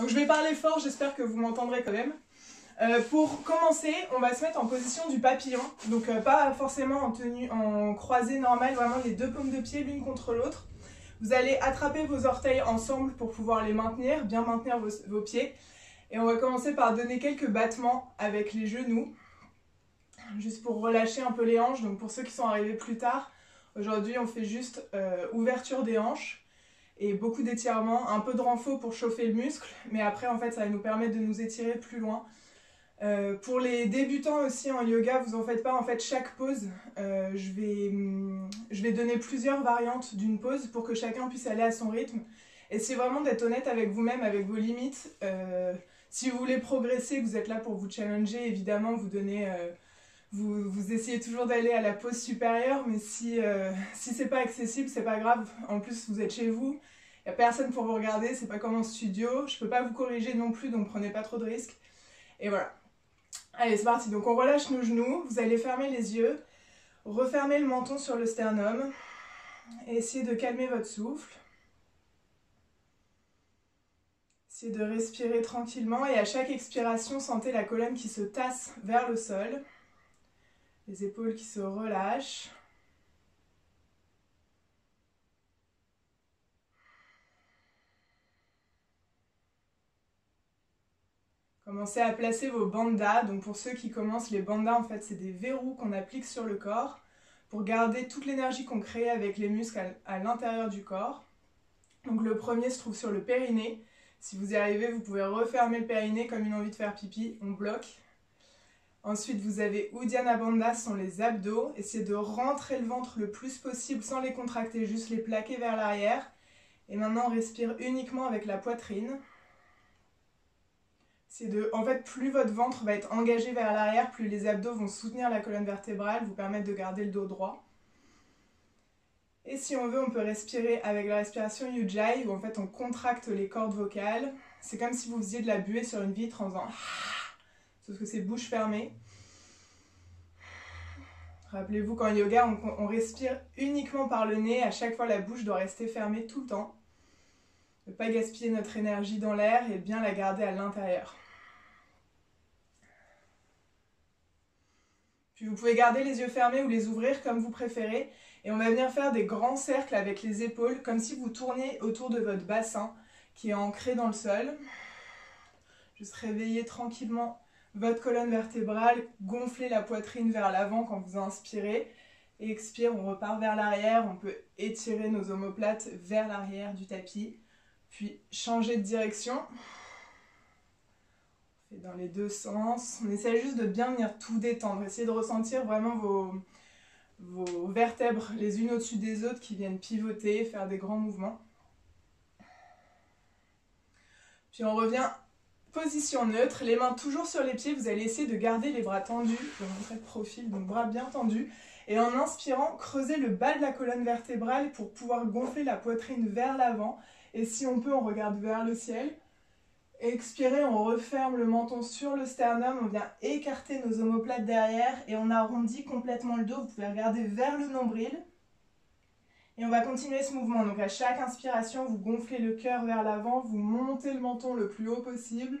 Donc je vais parler fort, j'espère que vous m'entendrez quand même. Euh, pour commencer, on va se mettre en position du papillon. Donc euh, pas forcément en tenue en croisée normale, vraiment les deux paumes de pied l'une contre l'autre. Vous allez attraper vos orteils ensemble pour pouvoir les maintenir, bien maintenir vos, pieds. Et on va commencer par donner quelques battements avec les genoux, juste pour relâcher un peu les hanches. Donc pour ceux qui sont arrivés plus tard, aujourd'hui on fait juste euh, ouverture des hanches et beaucoup d'étirements, un peu de renfort pour chauffer le muscle, mais après en fait ça va nous permettre de nous étirer plus loin. Euh, pour les débutants aussi en yoga, vous en faites pas, en fait chaque pause, euh, je, vais, hum, je vais donner plusieurs variantes d'une pause pour que chacun puisse aller à son rythme. Et c'est vraiment d'être honnête avec vous-même, avec vos limites. Euh, si vous voulez progresser, vous êtes là pour vous challenger, évidemment, vous donnez... Vous, vous, essayez toujours d'aller à la pause supérieure, mais si, euh, si c'est pas accessible, c'est pas grave. En plus, vous êtes chez vous, il n'y a personne pour vous regarder, c'est pas comme en studio. Je peux pas vous corriger non plus, donc prenez pas trop de risques. Et voilà. Allez, c'est parti. Donc on relâche nos genoux, vous allez fermer les yeux, refermer le menton sur le sternum, essayez de calmer votre souffle. Essayez de respirer tranquillement et à chaque expiration, sentez la colonne qui se tasse vers le sol. Les épaules qui se relâchent. Commencez à placer vos bandas. Donc pour ceux qui commencent, les bandas, en fait, c'est des verrous qu'on applique sur le corps pour garder toute l'énergie qu'on crée avec les muscles à, l'intérieur du corps. Donc le premier se trouve sur le périnée. Si vous y arrivez, vous pouvez refermer le périnée comme une envie de faire pipi. On bloque. Ensuite, vous avez Uddiyana Bandha, ce sont les abdos. Essayez de rentrer le ventre le plus possible sans les contracter, juste les plaquer vers l'arrière. Et maintenant, on respire uniquement avec la poitrine. C'est de, en fait, plus votre ventre va être engagé vers l'arrière, plus les abdos vont soutenir la colonne vertébrale, vous permettre de garder le dos droit. Et si on veut, on peut respirer avec la respiration Ujjayi, où en fait on contracte les cordes vocales. C'est comme si vous faisiez de la buée sur une vitre en faisant sauf que c'est bouche fermée. Rappelez-vous qu'en yoga, on, on, respire uniquement par le nez. À chaque fois, la bouche doit rester fermée tout le temps. Ne pas gaspiller notre énergie dans l'air et bien la garder à l'intérieur. Puis vous pouvez garder les yeux fermés ou les ouvrir comme vous préférez. Et on va venir faire des grands cercles avec les épaules, comme si vous tourniez autour de votre bassin qui est ancré dans le sol. Juste réveiller tranquillement votre colonne vertébrale, gonflez la poitrine vers l'avant quand vous inspirez. Et expire, on repart vers l'arrière, on peut étirer nos omoplates vers l'arrière du tapis, puis changer de direction. On fait dans les deux sens. On essaie juste de bien venir tout détendre, essayez de ressentir vraiment vos, vertèbres les unes au-dessus des autres qui viennent pivoter, faire des grands mouvements. Puis on revient Position neutre, les mains toujours sur les pieds, vous allez essayer de garder les bras tendus, je vais montrer le profil, donc bras bien tendus. Et en inspirant, creusez le bas de la colonne vertébrale pour pouvoir gonfler la poitrine vers l'avant. Et si on peut, on regarde vers le ciel. Expirez, on referme le menton sur le sternum, on vient écarter nos omoplates derrière et on arrondit complètement le dos. Vous pouvez regarder vers le nombril. Et on va continuer ce mouvement. Donc à chaque inspiration, vous gonflez le cœur vers l'avant, vous montez le menton le plus haut possible.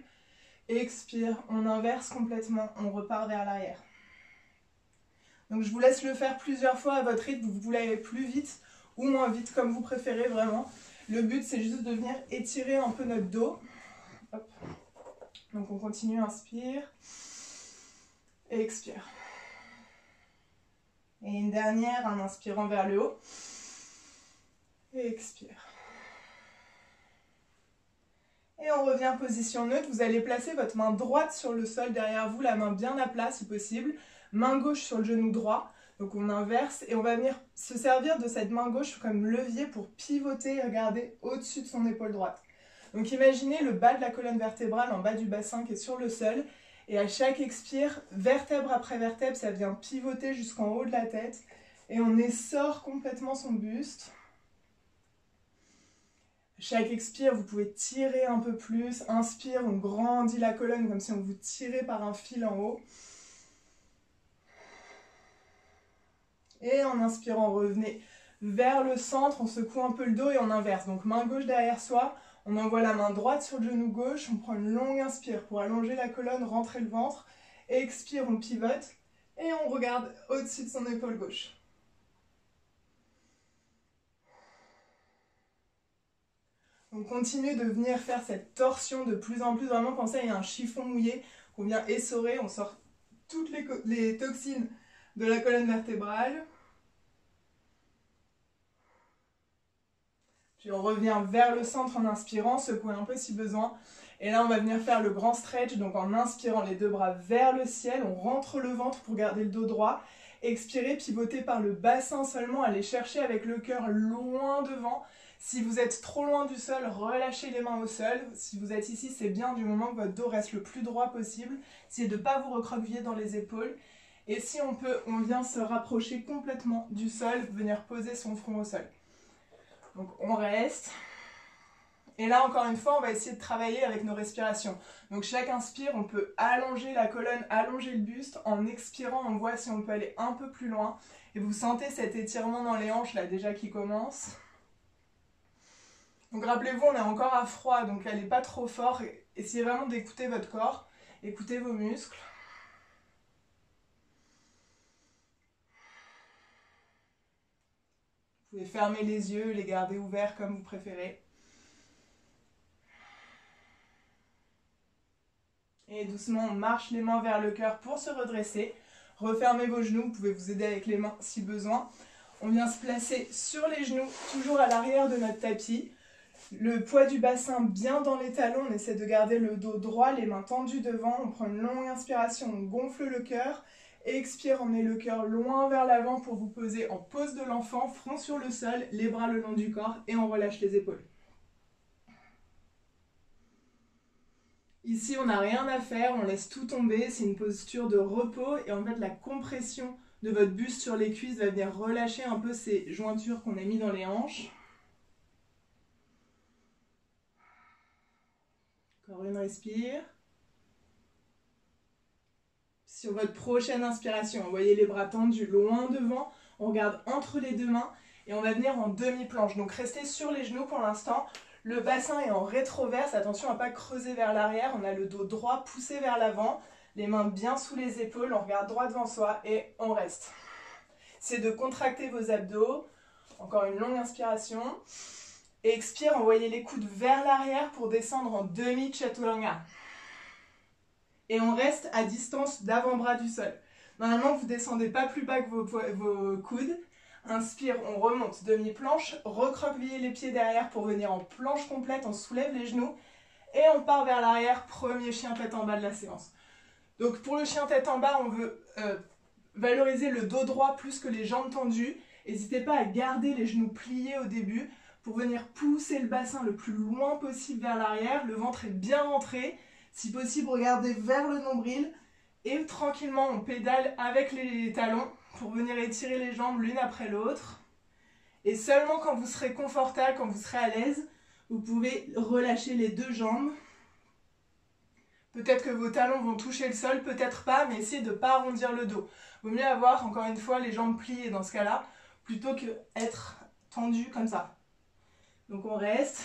Expire, on inverse complètement, on repart vers l'arrière. Donc je vous laisse le faire plusieurs fois à votre rythme, vous aller plus vite ou moins vite, comme vous préférez vraiment. Le but, c'est juste de venir étirer un peu notre dos. Donc on continue, inspire. Et expire. Et une dernière, en inspirant vers le haut. Et expire. Et on revient position neutre. Vous allez placer votre main droite sur le sol derrière vous, la main bien à plat si possible. Main gauche sur le genou droit. Donc on inverse et on va venir se servir de cette main gauche comme levier pour pivoter et regarder au-dessus de son épaule droite. Donc imaginez le bas de la colonne vertébrale en bas du bassin qui est sur le sol. Et à chaque expire, vertèbre après vertèbre, ça vient pivoter jusqu'en haut de la tête. Et on essore complètement son buste. Chaque expire, vous pouvez tirer un peu plus. Inspire, on grandit la colonne comme si on vous tirait par un fil en haut. Et en inspirant, revenez vers le centre, on secoue un peu le dos et on inverse. Donc main gauche derrière soi, On envoie la main droite sur le genou gauche, on prend une longue inspire pour allonger la colonne, rentrer le ventre. Expire, on pivote et on regarde au-dessus de son épaule gauche. On continue de venir faire cette torsion de plus en plus, vraiment penser à un chiffon mouillé qu'on vient essorer, on sort toutes les, toxines de la colonne vertébrale. Puis on revient vers le centre en inspirant, secouer un peu si besoin. Et là, on va venir faire le grand stretch, donc en inspirant les deux bras vers le ciel, on rentre le ventre pour garder le dos droit. Expirez, pivotez par le bassin seulement, allez chercher avec le cœur loin devant. Si vous êtes trop loin du sol, relâchez les mains au sol. Si vous êtes ici, c'est bien du moment que votre dos reste le plus droit possible. Essayez de ne pas vous recroqueviller dans les épaules. Et si on peut, on vient se rapprocher complètement du sol, venir poser son front au sol. Donc on reste. Et là, encore une fois, on va essayer de travailler avec nos respirations. Donc chaque inspire, on peut allonger la colonne, allonger le buste. En expirant, on voit si on peut aller un peu plus loin. Et vous sentez cet étirement dans les hanches là déjà qui commence. Donc rappelez-vous, on est encore à froid, donc n'est pas trop fort. Essayez vraiment d'écouter votre corps, écoutez vos muscles. Vous pouvez fermer les yeux, les garder ouverts comme vous préférez. Et doucement, on marche les mains vers le cœur pour se redresser. Refermez vos genoux, vous pouvez vous aider avec les mains si besoin. On vient se placer sur les genoux, toujours à l'arrière de notre tapis. Le poids du bassin bien dans les talons, on essaie de garder le dos droit, les mains tendues devant, on prend une longue inspiration, on gonfle le cœur, expire, met le cœur loin vers l'avant pour vous poser en pose de l'enfant, front sur le sol, les bras le long du corps et on relâche les épaules. Ici, on n'a rien à faire, on laisse tout tomber, c'est une posture de repos et en fait la compression de votre buste sur les cuisses va venir relâcher un peu ces jointures qu'on a mis dans les hanches. Encore une respire. Sur votre prochaine inspiration, envoyez les bras tendus loin devant. On regarde entre les deux mains et on va venir en demi-planche. Donc restez sur les genoux pour l'instant. Le bassin est en rétroverse. Attention à ne pas creuser vers l'arrière. On a le dos droit poussé vers l'avant. Les mains bien sous les épaules. On regarde droit devant soi et on reste. C'est de contracter vos abdos. Encore une longue inspiration. Expire, envoyez les coudes vers l'arrière pour descendre en demi-chaturanga. Et on reste à distance d'avant-bras du sol. Normalement, vous descendez pas plus bas que vos, coudes. Inspire, on remonte, demi-planche, recroquevillez les pieds derrière pour venir en planche complète, on soulève les genoux et on part vers l'arrière, premier chien tête en bas de la séance. Donc pour le chien tête en bas, on veut euh, valoriser le dos droit plus que les jambes tendues. N'hésitez pas à garder les genoux pliés au début pour venir pousser le bassin le plus loin possible vers l'arrière. Le ventre est bien rentré. Si possible, regardez vers le nombril et tranquillement on pédale avec les talons pour venir étirer les jambes l'une après l'autre. Et seulement quand vous serez confortable, quand vous serez à l'aise, vous pouvez relâcher les deux jambes. Peut-être que vos talons vont toucher le sol, peut-être pas, mais essayez de ne pas arrondir le dos. Vaut mieux avoir, encore une fois, les jambes pliées dans ce cas-là, plutôt que être tendu comme ça. Donc on reste.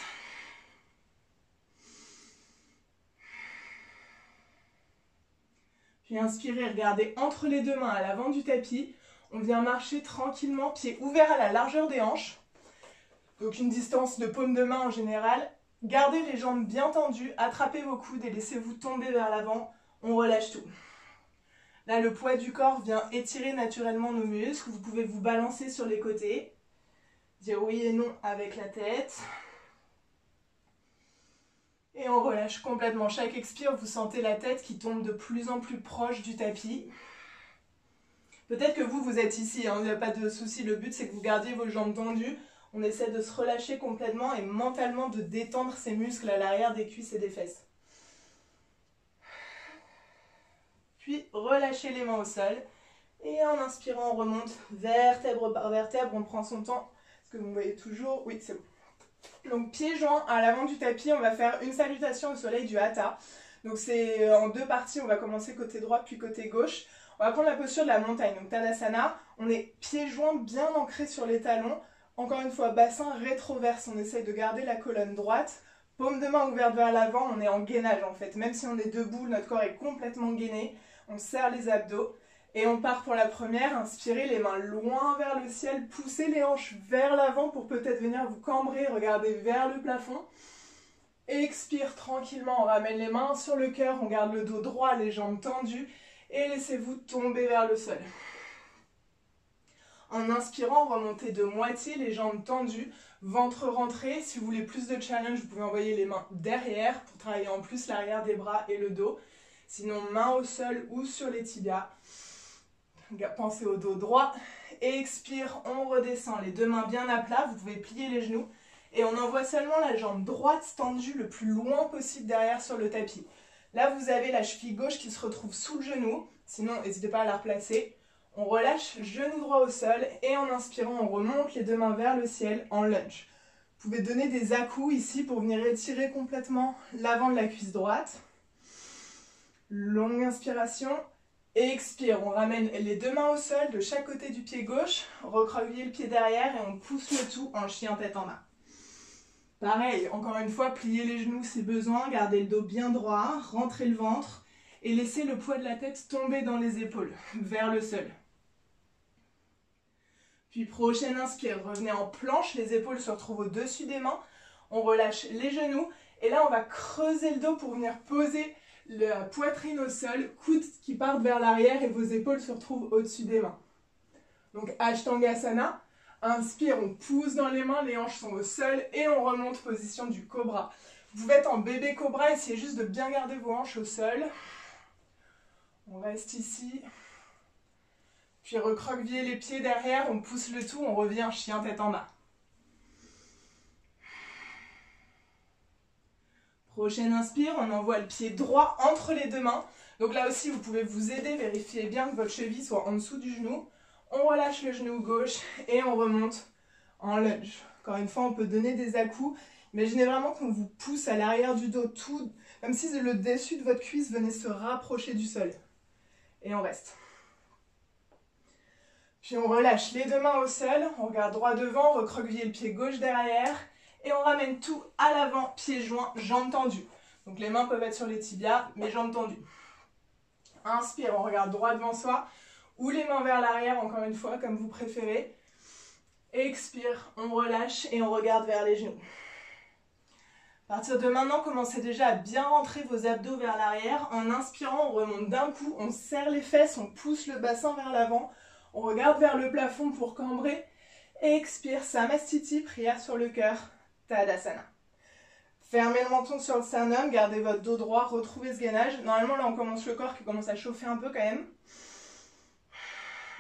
Puis inspirez, regardez entre les deux mains à l'avant du tapis. On vient marcher tranquillement, pieds ouverts à la largeur des hanches. Donc une distance de paume de main en général. Gardez les jambes bien tendues, attrapez vos coudes et laissez-vous tomber vers l'avant. On relâche tout. Là, le poids du corps vient étirer naturellement nos muscles. Vous pouvez vous balancer sur les côtés. Dire oui et non avec la tête. Et on relâche complètement. Chaque expire, vous sentez la tête qui tombe de plus en plus proche du tapis. Peut-être que vous, vous êtes ici, hein, il n'y a pas de souci. Le but, c'est que vous gardiez vos jambes tendues. On essaie de se relâcher complètement et mentalement de détendre ses muscles à l'arrière des cuisses et des fesses. Puis relâchez les mains au sol. Et en inspirant, on remonte vertèbre par vertèbre. On prend son temps est-ce que vous voyez toujours? Oui, c'est bon. Donc pieds joints à l'avant du tapis, on va faire une salutation au soleil du hatha. Donc c'est euh, en deux parties, on va commencer côté droit puis côté gauche. On va prendre la posture de la montagne. Donc Tadasana, on est pieds joints bien ancrés sur les talons. Encore une fois, bassin rétroverse, on essaye de garder la colonne droite. Paume de main ouverte vers l'avant, on est en gainage en fait. Même si on est debout, notre corps est complètement gainé. On serre les abdos. Et on part pour la première. Inspirez les mains loin vers le ciel. Poussez les hanches vers l'avant pour peut-être venir vous cambrer. Regardez vers le plafond. Expire tranquillement. On ramène les mains sur le cœur. On garde le dos droit, les jambes tendues. Et laissez-vous tomber vers le sol. En inspirant, remontez de moitié, les jambes tendues, ventre rentré. Si vous voulez plus de challenge, vous pouvez envoyer les mains derrière pour travailler en plus l'arrière des bras et le dos. Sinon, main au sol ou sur les tibias. Pensez au dos droit. Expire, on redescend, les deux mains bien à plat. Vous pouvez plier les genoux. Et on envoie seulement la jambe droite tendue le plus loin possible derrière sur le tapis. Là, vous avez la cheville gauche qui se retrouve sous le genou. Sinon, n'hésitez pas à la replacer. On relâche genou droit au sol et en inspirant, on remonte les deux mains vers le ciel en lunge. Vous pouvez donner des à-coups ici pour venir étirer complètement l'avant de la cuisse droite. Longue inspiration. Expire, on ramène les deux mains au sol de chaque côté du pied gauche, recroqueviller le pied derrière et on pousse le tout en chien tête en bas. Pareil, encore une fois, pliez les genoux si besoin, gardez le dos bien droit, rentrez le ventre et laissez le poids de la tête tomber dans les épaules, vers le sol. Puis prochaine inspire, revenez en planche, les épaules se retrouvent au-dessus des mains. On relâche les genoux et là on va creuser le dos pour venir poser la poitrine au sol, coudes qui partent vers l'arrière et vos épaules se retrouvent au-dessus des mains. Donc Ashtangasana, inspire, on pousse dans les mains, les hanches sont au sol et on remonte position du cobra. Vous être en bébé cobra, essayez juste de bien garder vos hanches au sol. On reste ici. Puis recroqueviller les pieds derrière, on pousse le tout, on revient chien tête en bas. Prochaine inspire, on envoie le pied droit entre les deux mains. Donc là aussi, vous pouvez vous aider, vérifier bien que votre cheville soit en dessous du genou. On relâche le genou gauche et on remonte en lunge. Encore une fois, on peut donner des à-coups. Imaginez vraiment qu'on vous pousse à l'arrière du dos, tout, comme si le dessus de votre cuisse venait se rapprocher du sol. Et on reste. Puis on relâche les deux mains au sol, on regarde droit devant, recroqueviller le pied gauche derrière et on ramène tout à l'avant, pieds joints, jambes tendues. Donc les mains peuvent être sur les tibias, mais jambes tendues. Inspire, on regarde droit devant soi ou les mains vers l'arrière, encore une fois, comme vous préférez. Expire, on relâche et on regarde vers les genoux. À partir de maintenant, commencez déjà à bien rentrer vos abdos vers l'arrière. En inspirant, on remonte d'un coup, on serre les fesses, on pousse le bassin vers l'avant. On regarde vers le plafond pour cambrer. Expire, Samastiti, prière sur le cœur, Tadasana. Fermez le menton sur le sternum, gardez votre dos droit, retrouvez ce gainage. Normalement, là, on commence le corps qui commence à chauffer un peu quand même.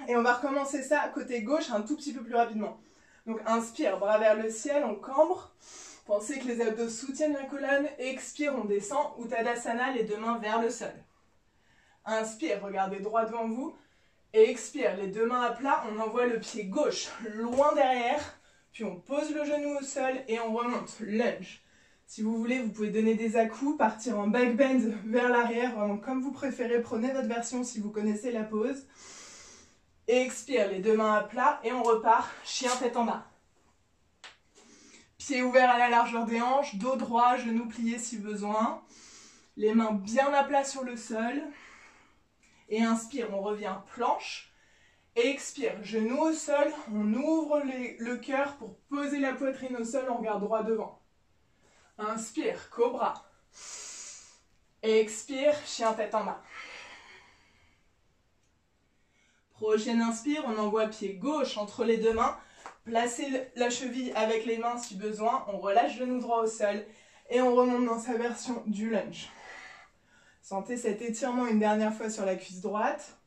Et on va recommencer ça côté gauche un tout petit peu plus rapidement. Donc, inspire, bras vers le ciel, on cambre. Pensez que les abdos soutiennent la colonne. Expire, on descend. Tadasana, les deux mains vers le sol. Inspire, regardez droit devant vous. Expire, les deux mains à plat, on envoie le pied gauche loin derrière, puis on pose le genou au sol et on remonte, lunge. Si vous voulez, vous pouvez donner des à-coups, partir en back bend vers l'arrière, vraiment comme vous préférez. Prenez votre version si vous connaissez la pose. Et expire, les deux mains à plat et on repart, chien tête en bas. Pieds ouverts à la largeur des hanches, dos droit, genoux pliés si besoin. Les mains bien à plat sur le sol. Et inspire, on revient planche. Expire, genou au sol, on ouvre le cœur pour poser la poitrine au sol, on regarde droit devant. Inspire, cobra. Expire, chien tête en bas. Prochaine inspire, on envoie pied gauche entre les deux mains. Placez la cheville avec les mains si besoin. On relâche le genou droit au sol et on remonte dans sa version du lunge. Sentez cet étirement une dernière fois sur la cuisse droite.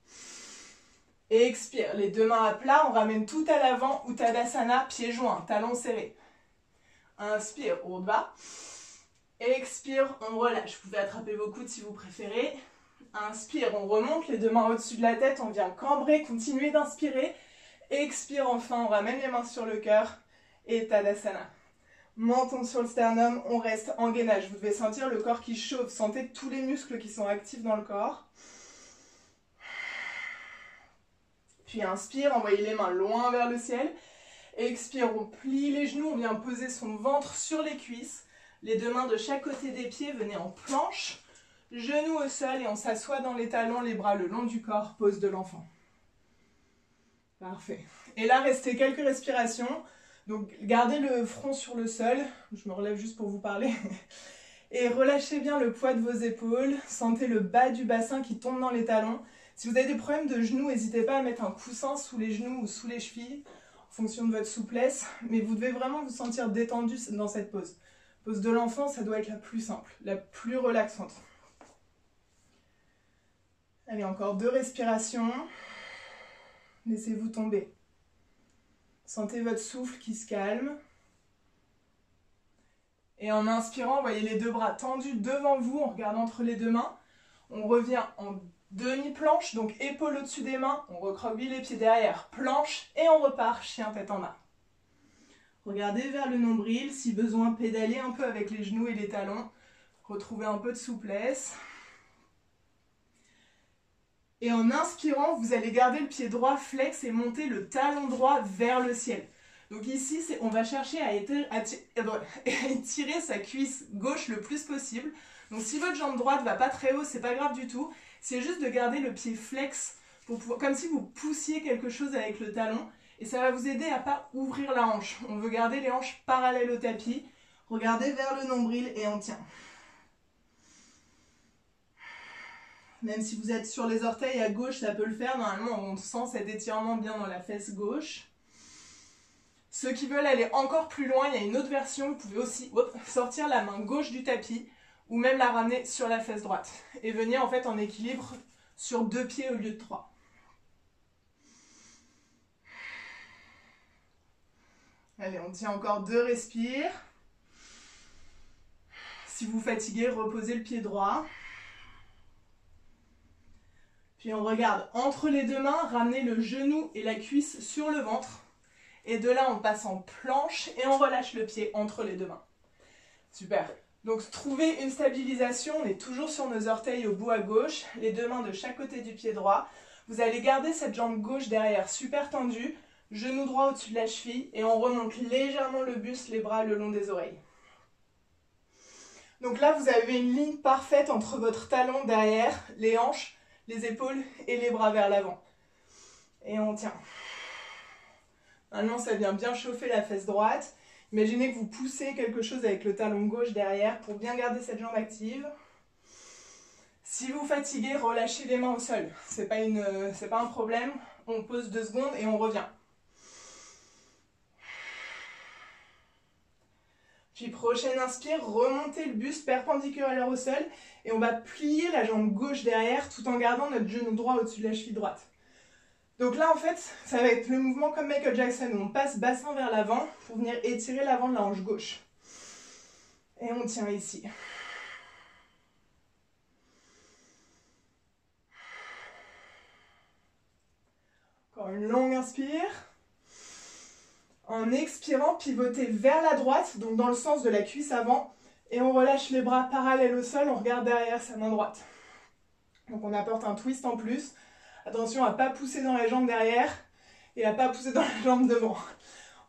Et expire, les deux mains à plat, on ramène tout à l'avant, Uttanasana, pieds joints, talons serrés. Inspire, au bas. Expire, on relâche. Vous pouvez attraper vos coudes si vous préférez. Inspire, on remonte les deux mains au-dessus de la tête, on vient cambrer, continuez d'inspirer. Expire enfin, on ramène les mains sur le cœur et Tadasana menton sur le sternum, on reste en gainage. Vous devez sentir le corps qui chauffe, sentez tous les muscles qui sont actifs dans le corps. Puis inspire, envoyez les mains loin vers le ciel. Expire, on plie les genoux, on vient poser son ventre sur les cuisses. Les deux mains de chaque côté des pieds, venez en planche. Genoux au sol et on s'assoit dans les talons, les bras le long du corps, pose de l'enfant. Parfait. Et là, restez quelques respirations. Donc, gardez le front sur le sol. Je me relève juste pour vous parler. Et relâchez bien le poids de vos épaules. Sentez le bas du bassin qui tombe dans les talons. Si vous avez des problèmes de genoux, n'hésitez pas à mettre un coussin sous les genoux ou sous les chevilles en fonction de votre souplesse. Mais vous devez vraiment vous sentir détendu dans cette pose. Pose de l'enfant, ça doit être la plus simple, la plus relaxante. Allez, encore deux respirations. Laissez-vous tomber. Sentez votre souffle qui se calme. Et en inspirant, voyez les deux bras tendus devant vous, on regarde entre les deux mains. On revient en demi-planche, donc épaule au-dessus des mains, on recroqueville les pieds derrière, planche, et on repart, chien tête en bas. Regardez vers le nombril, si besoin, pédaler un peu avec les genoux et les talons. Retrouvez un peu de souplesse. Et en inspirant, vous allez garder le pied droit flex et monter le talon droit vers le ciel. Donc ici, on va chercher à étirer, sa cuisse gauche le plus possible. Donc si votre jambe droite va pas très haut, c'est pas grave du tout. C'est juste de garder le pied flex, comme si vous poussiez quelque chose avec le talon. Et ça va vous aider à pas ouvrir la hanche. On veut garder les hanches parallèles au tapis. Regardez vers le nombril et on tient. Même si vous êtes sur les orteils à gauche, ça peut le faire. Normalement, on sent cet étirement bien dans la fesse gauche. Ceux qui veulent aller encore plus loin, il y a une autre version. Vous pouvez aussi sortir la main gauche du tapis ou même la ramener sur la fesse droite et venir en fait en équilibre sur deux pieds au lieu de trois. Allez, on tient encore deux respires. Si vous fatiguez, reposez le pied droit. Puis on regarde entre les deux mains, ramenez le genou et la cuisse sur le ventre. Et de là, on passe en planche et on relâche le pied entre les deux mains. Super. Donc trouvez une stabilisation, on est toujours sur nos orteils au bout à gauche, les deux mains de chaque côté du pied droit. Vous allez garder cette jambe gauche derrière super tendue, genou droit au-dessus de la cheville et on remonte légèrement le buste, les bras le long des oreilles. Donc là, vous avez une ligne parfaite entre votre talon derrière, les hanches les épaules et les bras vers l'avant. Et on tient. Maintenant, ça vient bien chauffer la fesse droite. Imaginez que vous poussez quelque chose avec le talon gauche derrière pour bien garder cette jambe active. Si vous fatiguez, relâchez les mains au sol. Ce n'est pas, pas un problème. On pose deux secondes et on revient. Puis prochaine inspire, remontez le buste perpendiculaire au sol et on va plier la jambe gauche derrière tout en gardant notre genou droit au-dessus de la cheville droite. Donc là en fait, ça va être le mouvement comme Michael Jackson où on passe bassin vers l'avant pour venir étirer l'avant de la hanche gauche. Et on tient ici. Encore une longue inspire. En expirant, pivotez vers la droite, donc dans le sens de la cuisse avant. Et on relâche les bras parallèles au sol, on regarde derrière sa main droite. Donc on apporte un twist en plus. Attention à ne pas pousser dans la jambe derrière et à ne pas pousser dans la jambe devant.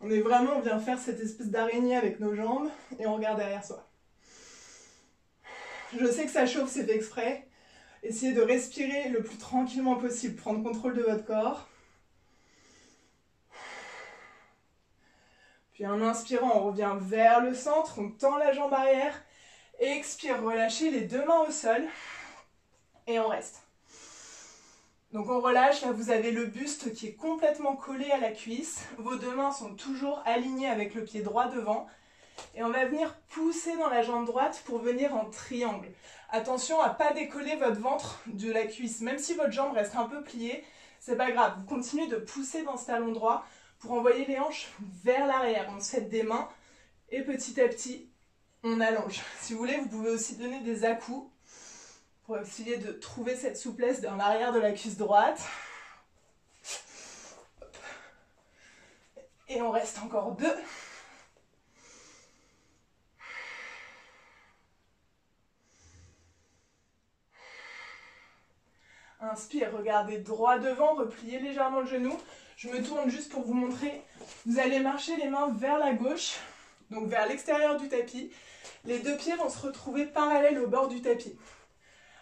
On est vraiment, on vient faire cette espèce d'araignée avec nos jambes et on regarde derrière soi. Je sais que ça chauffe, c'est fait exprès. Essayez de respirer le plus tranquillement possible, prendre contrôle de votre corps. Puis en inspirant, on revient vers le centre, on tend la jambe arrière. Expire, relâchez les deux mains au sol. Et on reste. Donc on relâche, là vous avez le buste qui est complètement collé à la cuisse. Vos deux mains sont toujours alignées avec le pied droit devant. Et on va venir pousser dans la jambe droite pour venir en triangle. Attention à ne pas décoller votre ventre de la cuisse. Même si votre jambe reste un peu pliée, c'est pas grave. Vous continuez de pousser dans ce talon droit pour envoyer les hanches vers l'arrière. On se fait des mains et petit à petit, on allonge. Si vous voulez, vous pouvez aussi donner des à-coups pour essayer de trouver cette souplesse dans l'arrière de la cuisse droite. Et on reste encore deux. Inspire, regardez droit devant, repliez légèrement le genou. Je me tourne juste pour vous montrer. Vous allez marcher les mains vers la gauche donc vers l'extérieur du tapis. Les deux pieds vont se retrouver parallèles au bord du tapis.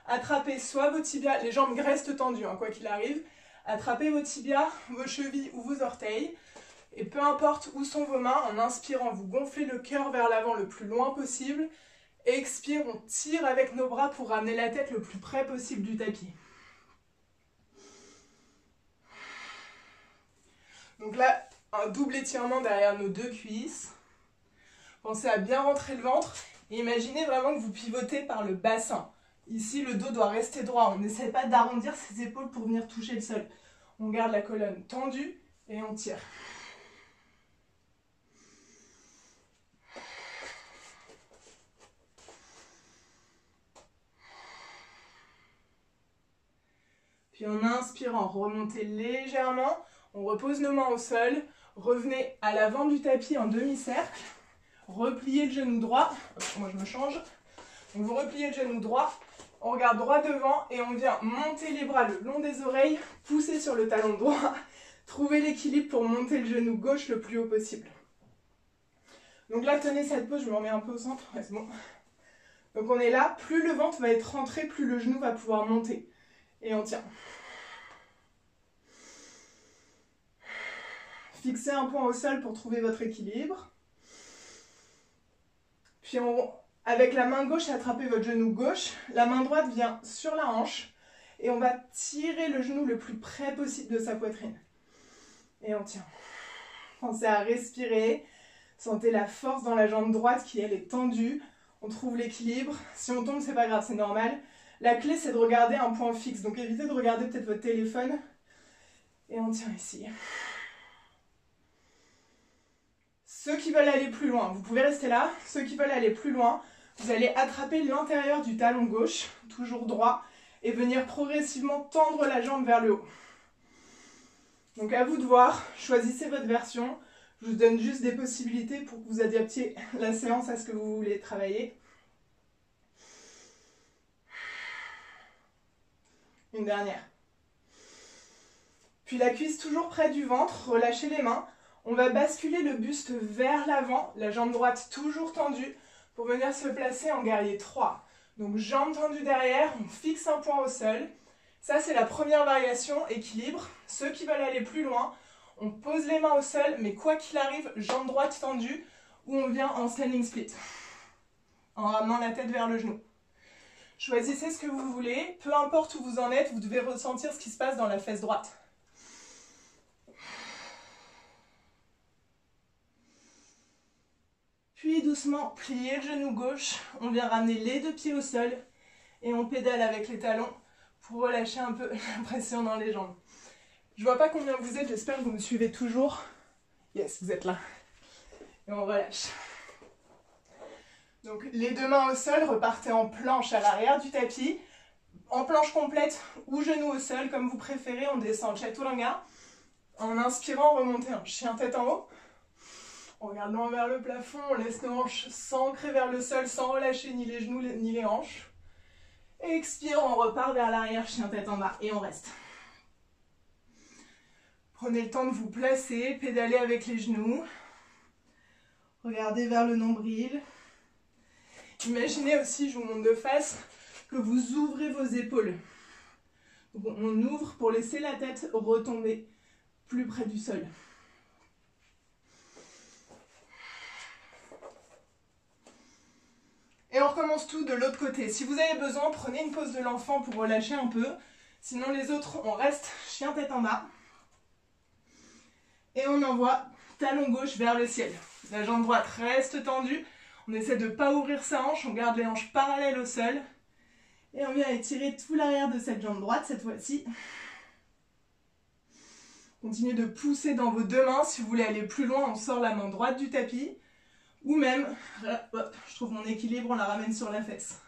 Attrapez soit vos tibias, les jambes restent tendues, hein, quoi qu'il arrive. Attrapez vos tibias, vos chevilles ou vos orteils. Et peu importe où sont vos mains, en inspirant, vous gonflez le cœur vers l'avant le plus loin possible. Expire, on tire avec nos bras pour ramener la tête le plus près possible du tapis. Donc là, un double étirement derrière nos deux cuisses. Pensez à bien rentrer le ventre et imaginez vraiment que vous pivotez par le bassin. Ici, le dos doit rester droit. On n'essaie pas d'arrondir ses épaules pour venir toucher le sol. On garde la colonne tendue et on tire. Puis en inspirant, remontez légèrement. On repose nos mains au sol. Revenez à l'avant du tapis en demi-cercle. Repliez le genou droit. Moi, je me change. vous repliez le genou droit. On regarde droit devant et on vient monter les bras le long des oreilles, pousser sur le talon droit. Trouvez l'équilibre pour monter le genou gauche le plus haut possible. Donc là, tenez cette pose, je me remets un peu au centre. bon. Donc on est là, plus le ventre va être rentré, plus le genou va pouvoir monter. Et on tient. Fixez un point au sol pour trouver votre équilibre. Puis avec la main gauche, attrapez votre genou gauche. La main droite vient sur la hanche. Et on va tirer le genou le plus près possible de sa poitrine. Et on tient. Pensez à respirer. Sentez la force dans la jambe droite qui, elle, est tendue. On trouve l'équilibre. Si on tombe, c'est pas grave, c'est normal. La clé, c'est de regarder un point fixe. Donc évitez de regarder peut-être votre téléphone. Et on tient ici. Ceux qui veulent aller plus loin, vous pouvez rester là. Ceux qui veulent aller plus loin, vous allez attraper l'intérieur du talon gauche, toujours droit, et venir progressivement tendre la jambe vers le haut. Donc à vous de voir, choisissez votre version. Je vous donne juste des possibilités pour que vous adaptiez la séance à ce que vous voulez travailler. Une dernière. Puis la cuisse toujours près du ventre, relâchez les mains. On va basculer le buste vers l'avant, la jambe droite toujours tendue, pour venir se placer en guerrier 3. Donc jambes tendues derrière, on fixe un point au sol. Ça c'est la première variation, équilibre. Ceux qui veulent aller plus loin, on pose les mains au sol, mais quoi qu'il arrive, jambe droite tendue, ou on vient en standing split, en ramenant la tête vers le genou. Choisissez ce que vous voulez, peu importe où vous en êtes, vous devez ressentir ce qui se passe dans la fesse droite. Puis doucement, pliez le genou gauche, on vient ramener les deux pieds au sol et on pédale avec les talons pour relâcher un peu la pression dans les jambes. Je vois pas combien vous êtes, j'espère que vous me suivez toujours. Yes, vous êtes là. Et on relâche. Donc les deux mains au sol, repartez en planche à l'arrière du tapis. En planche complète ou genou au sol, comme vous préférez, on descend chaturanga. En inspirant, remontez un chien tête en haut. On regarde vers le plafond, on laisse nos hanches s'ancrer vers le sol sans relâcher ni les genoux ni les hanches. Expire, on repart vers l'arrière, chien tête en bas et on reste. Prenez le temps de vous placer, pédaler avec les genoux. Regardez vers le nombril. Imaginez aussi, je vous montre de face, que vous ouvrez vos épaules. on ouvre pour laisser la tête retomber plus près du sol. Et on recommence tout de l'autre côté. Si vous avez besoin, prenez une pause de l'enfant pour relâcher un peu. Sinon les autres, on reste chien tête en bas. Et on envoie talon gauche vers le ciel. La jambe droite reste tendue. On essaie de ne pas ouvrir sa hanche, on garde les hanches parallèles au sol. Et on vient étirer tout l'arrière de cette jambe droite cette fois-ci. Continuez de pousser dans vos deux mains. Si vous voulez aller plus loin, on sort la main droite du tapis. Ou même, je trouve mon équilibre, on la ramène sur la fesse.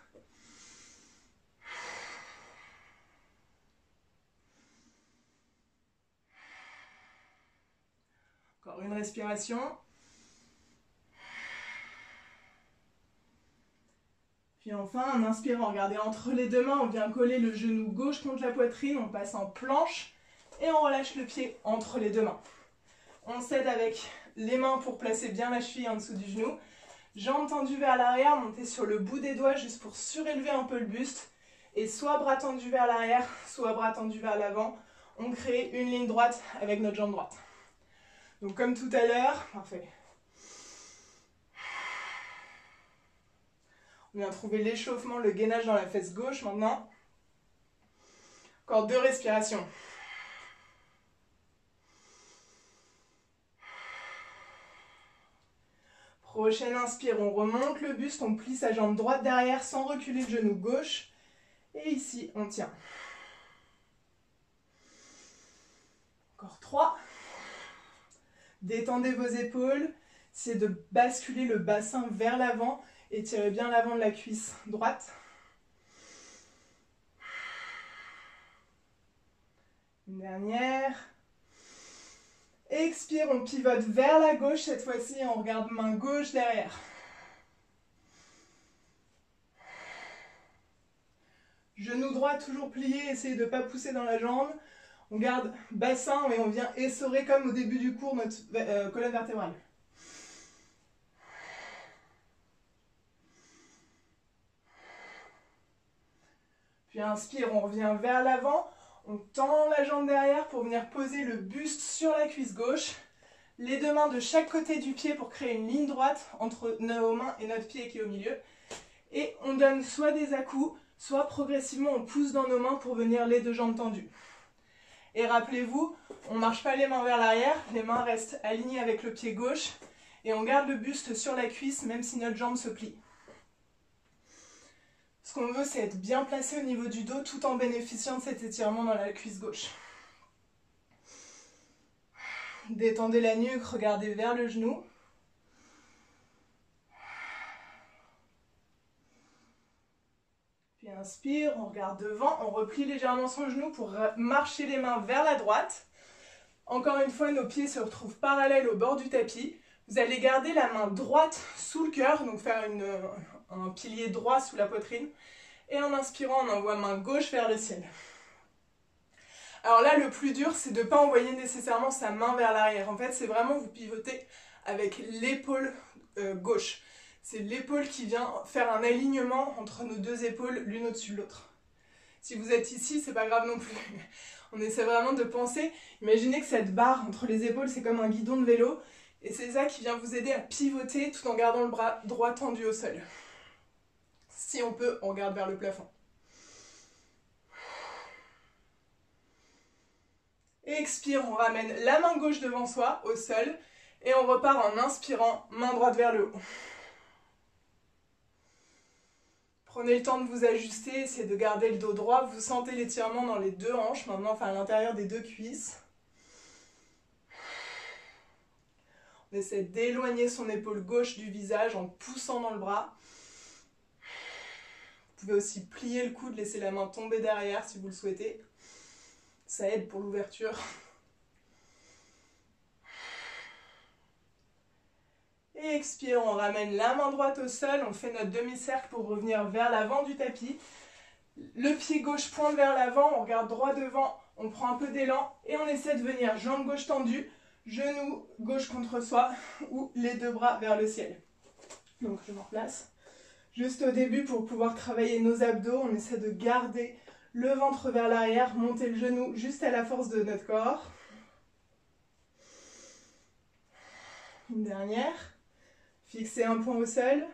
Encore une respiration. Puis enfin, en inspirant, regardez entre les deux mains, on vient coller le genou gauche contre la poitrine, on passe en planche et on relâche le pied entre les deux mains. On s'aide avec les mains pour placer bien la cheville en dessous du genou. Jambes tendues vers l'arrière, montez sur le bout des doigts juste pour surélever un peu le buste. Et soit bras tendus vers l'arrière, soit bras tendus vers l'avant. On crée une ligne droite avec notre jambe droite. Donc comme tout à l'heure, parfait. On vient trouver l'échauffement, le gainage dans la fesse gauche maintenant. Encore deux respirations. Prochaine inspire, on remonte le buste, on plie sa jambe droite derrière sans reculer le genou gauche. Et ici, on tient. Encore trois. Détendez vos épaules. Essayez de basculer le bassin vers l'avant. et tirez bien l'avant de la cuisse droite. Une dernière. Expire, on pivote vers la gauche. Cette fois-ci, on regarde main gauche derrière. Genou droit toujours plié, essayez de ne pas pousser dans la jambe. On garde bassin et on vient essorer comme au début du cours notre euh, colonne vertébrale. Puis inspire, on revient vers l'avant. On tend la jambe derrière pour venir poser le buste sur la cuisse gauche. Les deux mains de chaque côté du pied pour créer une ligne droite entre nos mains et notre pied qui est au milieu. Et on donne soit des à-coups, soit progressivement on pousse dans nos mains pour venir les deux jambes tendues. Et rappelez-vous, on ne marche pas les mains vers l'arrière, les mains restent alignées avec le pied gauche et on garde le buste sur la cuisse même si notre jambe se plie. Ce qu'on veut, c'est être bien placé au niveau du dos tout en bénéficiant de cet étirement dans la cuisse gauche. Détendez la nuque, regardez vers le genou. Puis inspire, on regarde devant, on replie légèrement son genou pour marcher les mains vers la droite. Encore une fois, nos pieds se retrouvent parallèles au bord du tapis. Vous allez garder la main droite sous le cœur, donc faire une, un pilier droit sous la poitrine. Et en inspirant, on envoie main gauche vers le ciel. Alors là, le plus dur, c'est de ne pas envoyer nécessairement sa main vers l'arrière. En fait, c'est vraiment vous pivotez avec l'épaule euh, gauche. C'est l'épaule qui vient faire un alignement entre nos deux épaules, l'une au-dessus de l'autre. Si vous êtes ici, c'est pas grave non plus. On essaie vraiment de penser. Imaginez que cette barre entre les épaules, c'est comme un guidon de vélo. Et c'est ça qui vient vous aider à pivoter tout en gardant le bras droit tendu au sol. Si on peut, on regarde vers le plafond. expire, on ramène la main gauche devant soi, au sol. Et on repart en inspirant, main droite vers le haut. Prenez le temps de vous ajuster, essayez de garder le dos droit. Vous sentez l'étirement dans les deux hanches, maintenant, enfin à l'intérieur des deux cuisses. On essaie d'éloigner son épaule gauche du visage en poussant dans le bras. Vous pouvez aussi plier le coude, laisser la main tomber derrière si vous le souhaitez. Ça aide pour l'ouverture. Et expire, on ramène la main droite au sol, on fait notre demi-cercle pour revenir vers l'avant du tapis. Le pied gauche pointe vers l'avant, on regarde droit devant, on prend un peu d'élan et on essaie de venir jambe gauche tendue, genou gauche contre soi ou les deux bras vers le ciel. Donc je me replace. Juste au début, pour pouvoir travailler nos abdos, on essaie de garder le ventre vers l'arrière, monter le genou juste à la force de notre corps. Une dernière. Fixer un point au sol.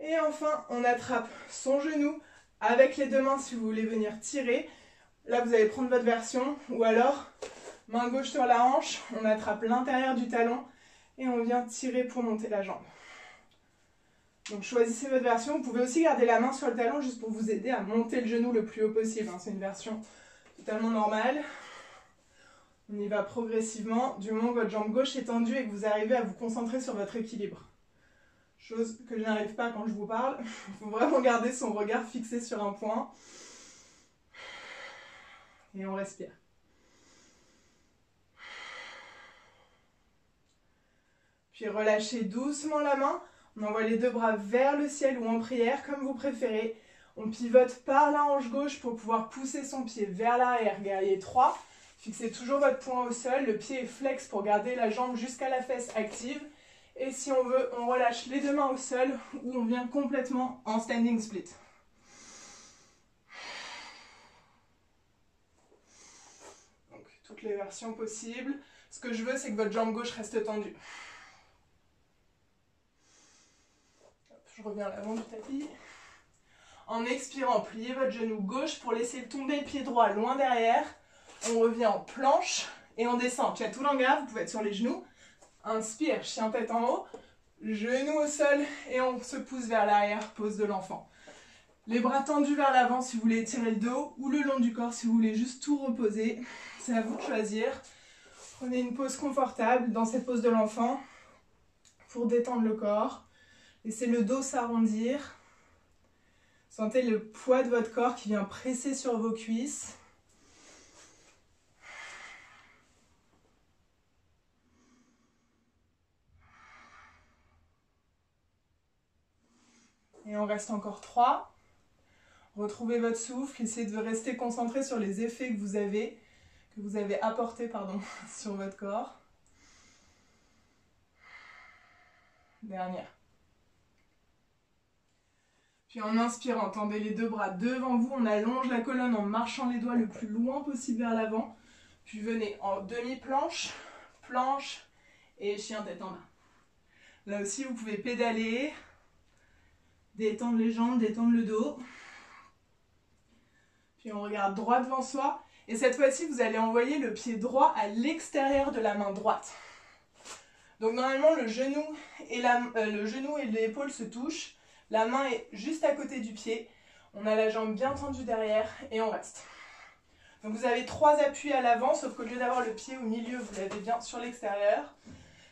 Et enfin, on attrape son genou avec les deux mains si vous voulez venir tirer. Là, vous allez prendre votre version. Ou alors, main gauche sur la hanche, on attrape l'intérieur du talon et on vient tirer pour monter la jambe. Donc choisissez votre version. Vous pouvez aussi garder la main sur le talon juste pour vous aider à monter le genou le plus haut possible. Hein. C'est une version totalement normale. On y va progressivement du moment que votre jambe gauche est tendue et que vous arrivez à vous concentrer sur votre équilibre. Chose que je n'arrive pas quand je vous parle. Il faut vraiment garder son regard fixé sur un point. Et on respire. Puis relâchez doucement la main. On envoie les deux bras vers le ciel ou en prière, comme vous préférez. On pivote par la hanche gauche pour pouvoir pousser son pied vers l'arrière, guerrier 3. Fixez toujours votre poing au sol, le pied est flex pour garder la jambe jusqu'à la fesse active. Et si on veut, on relâche les deux mains au sol ou on vient complètement en standing split. Donc, toutes les versions possibles. Ce que je veux, c'est que votre jambe gauche reste tendue. Je reviens à l'avant du tapis. En expirant, pliez votre genou gauche pour laisser tomber le pied droit loin derrière. On revient en planche et on descend. Chaturanga, vous pouvez être sur les genoux. Inspire, chien tête en haut. Genou au sol et on se pousse vers l'arrière, pose de l'enfant. Les bras tendus vers l'avant si vous voulez tirer le dos ou le long du corps si vous voulez juste tout reposer. C'est à vous de choisir. Prenez une pose confortable dans cette pose de l'enfant pour détendre le corps. Laissez le dos s'arrondir. Sentez le poids de votre corps qui vient presser sur vos cuisses. Et on reste encore trois. Retrouvez votre souffle, essayez de rester concentré sur les effets que vous avez, apportés sur votre corps. Dernière. Puis en inspirant, tendez les deux bras devant vous, on allonge la colonne en marchant les doigts le plus loin possible vers l'avant. Puis venez en demi-planche, planche et chien tête en bas. Là aussi, vous pouvez pédaler, détendre les jambes, détendre le dos. Puis on regarde droit devant soi. Et cette fois-ci, vous allez envoyer le pied droit à l'extérieur de la main droite. Donc normalement, le genou et euh, l'épaule se touchent. La main est juste à côté du pied. On a la jambe bien tendue derrière et on reste. Donc vous avez trois appuis à l'avant, sauf qu'au lieu d'avoir le pied au milieu, vous l'avez bien sur l'extérieur.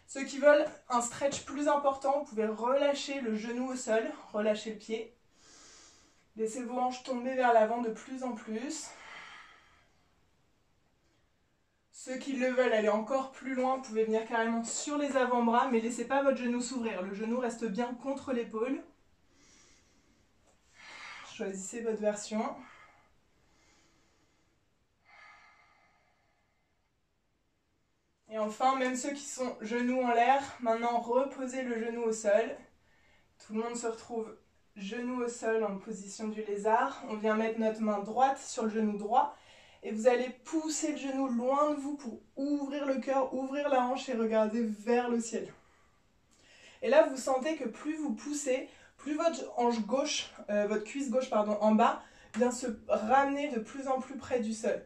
Ceux qui veulent un stretch plus important, vous pouvez relâcher le genou au sol, relâcher le pied. Laissez vos hanches tomber vers l'avant de plus en plus. Ceux qui le veulent aller encore plus loin, vous pouvez venir carrément sur les avant-bras, mais laissez pas votre genou s'ouvrir. Le genou reste bien contre l'épaule. Choisissez votre version. Et enfin, même ceux qui sont genoux en l'air, maintenant reposez le genou au sol. Tout le monde se retrouve genou au sol en position du lézard. On vient mettre notre main droite sur le genou droit. Et vous allez pousser le genou loin de vous pour ouvrir le cœur, ouvrir la hanche et regarder vers le ciel. Et là, vous sentez que plus vous poussez, plus votre hanche gauche, euh, votre cuisse gauche pardon, en bas vient se ramener de plus en plus près du sol.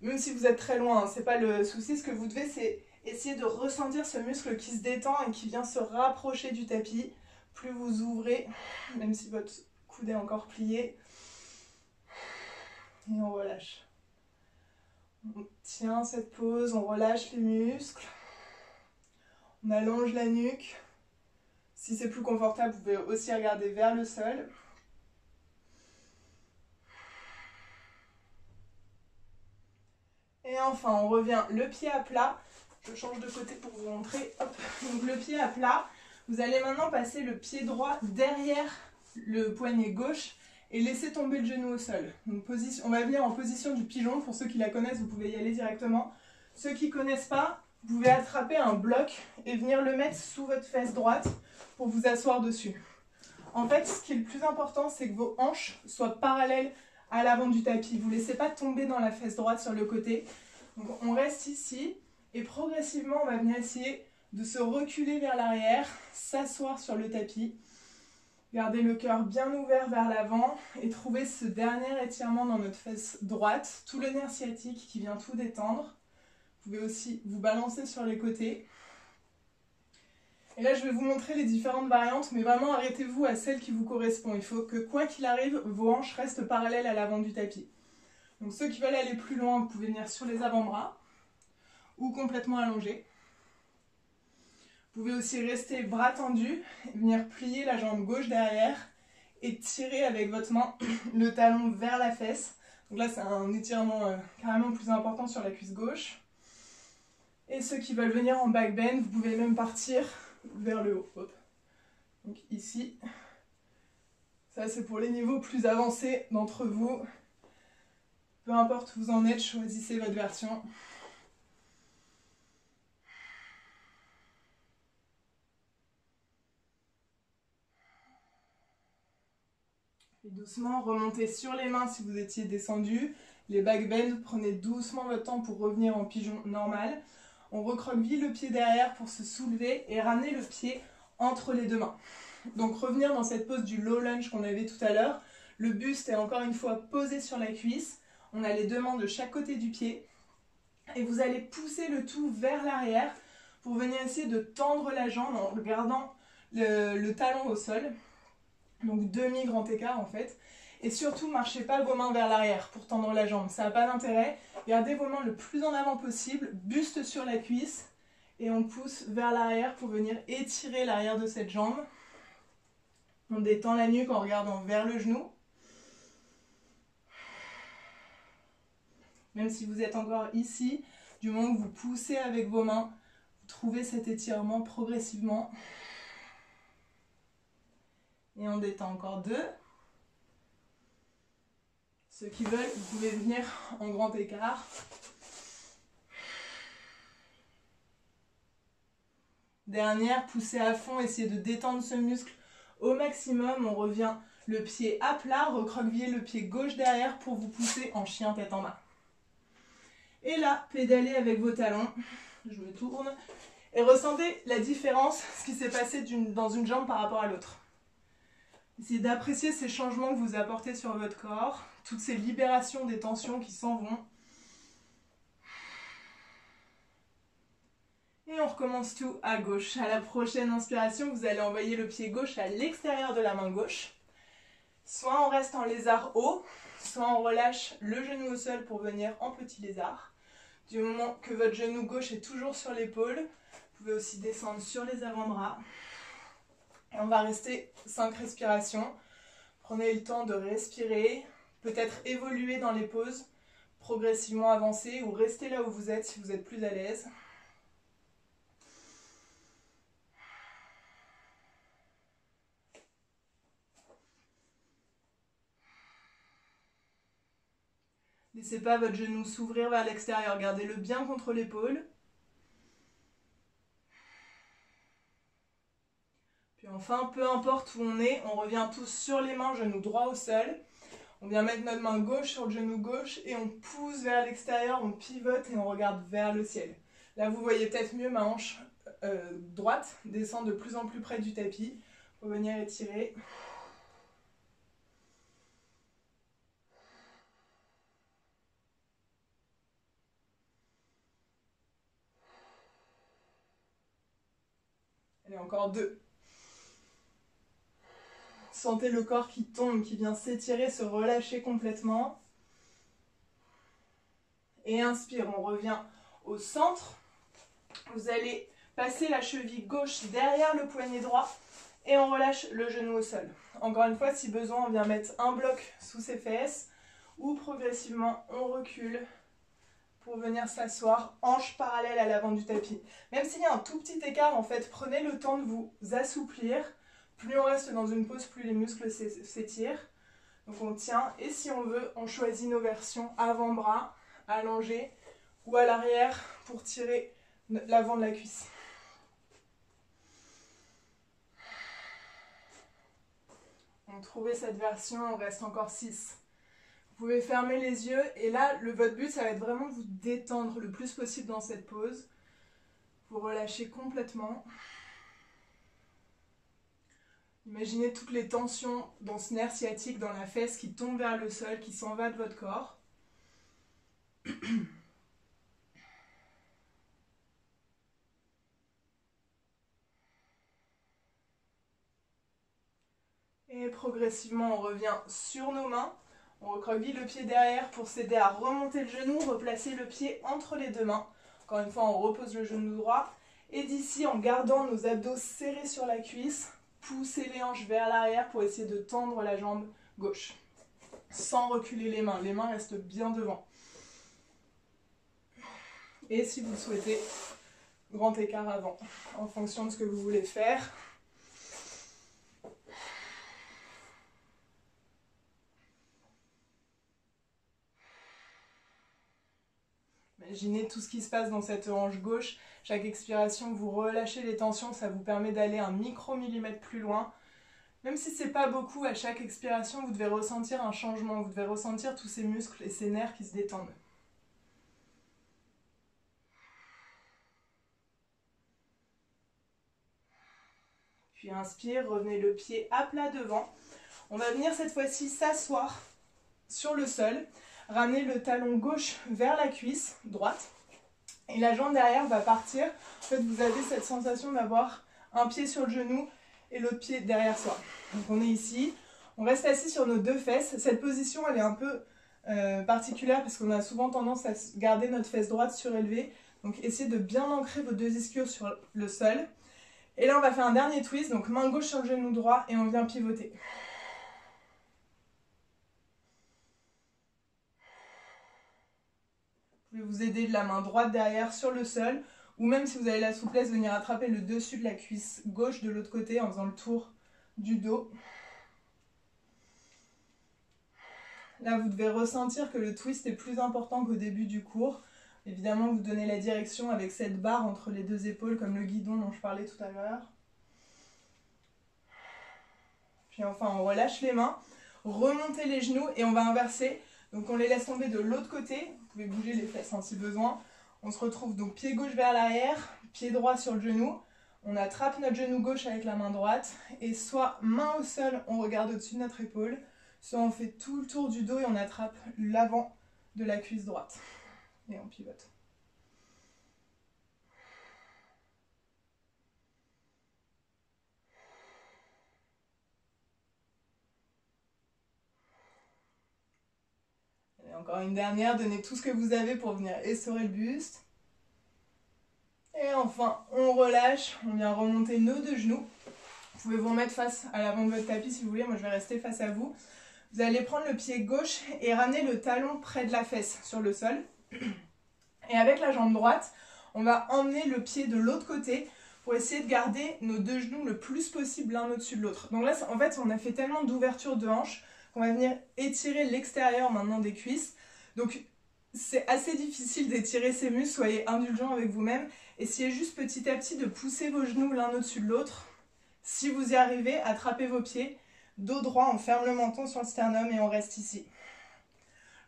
Même si vous êtes très loin, hein, c'est pas le souci. Ce que vous devez, c'est essayer de ressentir ce muscle qui se détend et qui vient se rapprocher du tapis. Plus vous ouvrez, même si votre coude est encore plié. Et on relâche. On tient cette pose, on relâche les muscles. On allonge la nuque. Si c'est plus confortable, vous pouvez aussi regarder vers le sol. Et enfin, on revient le pied à plat. Je change de côté pour vous montrer. Donc le pied à plat. Vous allez maintenant passer le pied droit derrière le poignet gauche et laisser tomber le genou au sol. on va venir en position du pigeon. Pour ceux qui la connaissent, vous pouvez y aller directement. Ceux qui ne connaissent pas, vous pouvez attraper un bloc et venir le mettre sous votre fesse droite pour vous asseoir dessus. En fait, ce qui est le plus important, c'est que vos hanches soient parallèles à l'avant du tapis. Vous ne laissez pas tomber dans la fesse droite sur le côté. Donc on reste ici et progressivement, on va venir essayer de se reculer vers l'arrière, s'asseoir sur le tapis. Gardez le cœur bien ouvert vers l'avant et trouver ce dernier étirement dans notre fesse droite, tout le nerf sciatique qui vient tout détendre. Vous pouvez aussi vous balancer sur les côtés. Et là, je vais vous montrer les différentes variantes, mais vraiment arrêtez-vous à celle qui vous correspond. Il faut que, quoi qu'il arrive, vos hanches restent parallèles à l'avant du tapis. Donc ceux qui veulent aller plus loin, vous pouvez venir sur les avant-bras ou complètement allongés. Vous pouvez aussi rester bras tendus, venir plier la jambe gauche derrière et tirer avec votre main le talon vers la fesse. Donc là, c'est un étirement euh, carrément plus important sur la cuisse gauche. Et ceux qui veulent venir en back bend, vous pouvez même partir vers le haut. Donc ici, ça c'est pour les niveaux plus avancés d'entre vous. Peu importe où vous en êtes, choisissez votre version. Et doucement, remontez sur les mains si vous étiez descendu. Les backbends, prenez doucement votre temps pour revenir en pigeon normal. On recroqueville le pied derrière pour se soulever et ramener le pied entre les deux mains. Donc revenir dans cette pose du low lunge qu'on avait tout à l'heure. Le buste est encore une fois posé sur la cuisse. On a les deux mains de chaque côté du pied. Et vous allez pousser le tout vers l'arrière pour venir essayer de tendre la jambe en regardant le, talon au sol. Donc demi grand écart en fait. Et surtout, marchez pas vos mains vers l'arrière pour tendre la jambe. Ça n'a pas d'intérêt. Gardez vos mains le plus en avant possible, buste sur la cuisse. Et on pousse vers l'arrière pour venir étirer l'arrière de cette jambe. On détend la nuque en regardant vers le genou. Même si vous êtes encore ici, du moment que vous poussez avec vos mains, vous trouvez cet étirement progressivement. Et on détend encore deux. Ceux qui veulent, vous pouvez venir en grand écart. Dernière, poussez à fond, essayez de détendre ce muscle au maximum. On revient le pied à plat, recroquevillez le pied gauche derrière pour vous pousser en chien tête en bas. Et là, pédalez avec vos talons. Je me tourne. Et ressentez la différence, ce qui s'est passé dans une jambe par rapport à l'autre. Essayez d'apprécier ces changements que vous apportez sur votre corps, toutes ces libérations des tensions qui s'en vont. Et on recommence tout à gauche. À la prochaine inspiration, vous allez envoyer le pied gauche à l'extérieur de la main gauche. Soit on reste en lézard haut, soit on relâche le genou au sol pour venir en petit lézard. Du moment que votre genou gauche est toujours sur l'épaule, vous pouvez aussi descendre sur les avant-bras. On va rester 5 respirations. Prenez le temps de respirer, peut-être évoluer dans les pauses, progressivement avancer ou rester là où vous êtes si vous êtes plus à l'aise. Laissez pas votre genou s'ouvrir vers l'extérieur, gardez-le bien contre l'épaule. Enfin, peu importe où on est, on revient tous sur les mains, genou droit au sol. On vient mettre notre main gauche sur le genou gauche et on pousse vers l'extérieur, on pivote et on regarde vers le ciel. Là, vous voyez peut-être mieux ma hanche euh, droite descend de plus en plus près du tapis. Pour venir étirer. Allez, encore deux. Sentez le corps qui tombe, qui vient s'étirer, se relâcher complètement. Et inspire, on revient au centre. Vous allez passer la cheville gauche derrière le poignet droit et on relâche le genou au sol. Encore une fois, si besoin, on vient mettre un bloc sous ses fesses ou progressivement on recule pour venir s'asseoir, hanche parallèle à l'avant du tapis. Même s'il y a un tout petit écart, en fait, prenez le temps de vous assouplir plus on reste dans une pause, plus les muscles s'étirent. Donc on tient et si on veut, on choisit nos versions avant-bras, allongé ou à l'arrière pour tirer l'avant de la cuisse. On trouvait cette version, on reste encore 6. Vous pouvez fermer les yeux et là, le, votre but, ça va être vraiment de vous détendre le plus possible dans cette pause. Vous relâchez complètement. Imaginez toutes les tensions dans ce nerf sciatique, dans la fesse qui tombe vers le sol, qui s'en va de votre corps. Et progressivement, on revient sur nos mains. On recroqueville le pied derrière pour s'aider à remonter le genou, replacer le pied entre les deux mains. Encore une fois, on repose le genou droit. Et d'ici, en gardant nos abdos serrés sur la cuisse, Poussez les hanches vers l'arrière pour essayer de tendre la jambe gauche. Sans reculer les mains. Les mains restent bien devant. Et si vous souhaitez, grand écart avant, en fonction de ce que vous voulez faire. Imaginez tout ce qui se passe dans cette hanche gauche. Chaque expiration, vous relâchez les tensions, ça vous permet d'aller un micro-millimètre plus loin. Même si c'est pas beaucoup, à chaque expiration, vous devez ressentir un changement, vous devez ressentir tous ces muscles et ces nerfs qui se détendent. Puis inspire, revenez le pied à plat devant. On va venir cette fois-ci s'asseoir sur le sol, ramener le talon gauche vers la cuisse droite et la jambe derrière va partir. En fait, vous avez cette sensation d'avoir un pied sur le genou et l'autre pied derrière soi. Donc on est ici, on reste assis sur nos deux fesses. Cette position, elle est un peu euh, particulière parce qu'on a souvent tendance à garder notre fesse droite surélevée. Donc essayez de bien ancrer vos deux ischios sur le sol. Et là, on va faire un dernier twist. Donc main gauche sur le genou droit et on vient pivoter. Pouvez vous aider de la main droite derrière sur le sol, ou même si vous avez la souplesse, venir attraper le dessus de la cuisse gauche de l'autre côté en faisant le tour du dos. Là, vous devez ressentir que le twist est plus important qu'au début du cours. Évidemment, vous donnez la direction avec cette barre entre les deux épaules, comme le guidon dont je parlais tout à l'heure. Puis enfin, on relâche les mains, remontez les genoux et on va inverser. Donc on les laisse tomber de l'autre côté. Vous pouvez bouger les fesses hein, si besoin. On se retrouve donc pied gauche vers l'arrière, pied droit sur le genou. On attrape notre genou gauche avec la main droite et soit main au sol, on regarde au-dessus de notre épaule, soit on fait tout le tour du dos et on attrape l'avant de la cuisse droite. Et on pivote. Encore une dernière, donnez tout ce que vous avez pour venir essorer le buste. Et enfin, on relâche, on vient remonter nos deux genoux. Vous pouvez vous remettre face à l'avant de votre tapis si vous voulez, moi je vais rester face à vous. Vous allez prendre le pied gauche et ramener le talon près de la fesse sur le sol. Et avec la jambe droite, on va emmener le pied de l'autre côté pour essayer de garder nos deux genoux le plus possible l'un au-dessus de l'autre. Donc là, en fait, on a fait tellement d'ouverture de hanche qu'on va venir étirer l'extérieur maintenant des cuisses. Donc c'est assez difficile d'étirer ces muscles, soyez indulgents avec vous-même. Essayez juste petit à petit de pousser vos genoux l'un au-dessus de l'autre. Si vous y arrivez, attrapez vos pieds, dos droit, on ferme le menton sur le sternum et on reste ici.